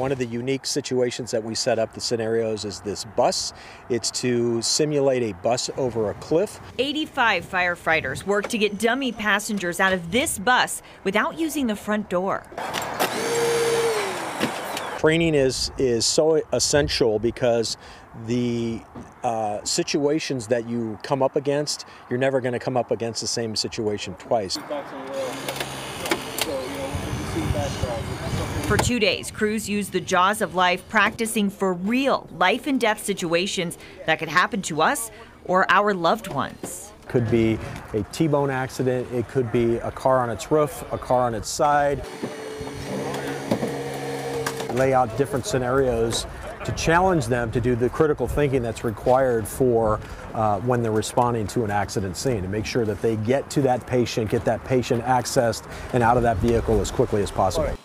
One of the unique situations that we set up the scenarios is this bus. It's to simulate a bus over a cliff. 85 firefighters work to get dummy passengers out of this bus without using the front door. Training is is so essential because the uh, situations that you come up against, you're never going to come up against the same situation twice. For two days, crews used the jaws of life practicing for real life and death situations that could happen to us or our loved ones. Could be a T-bone accident, it could be a car on its roof, a car on its side. Lay out different scenarios to challenge them to do the critical thinking that's required for uh, when they're responding to an accident scene to make sure that they get to that patient, get that patient accessed and out of that vehicle as quickly as possible.